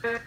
With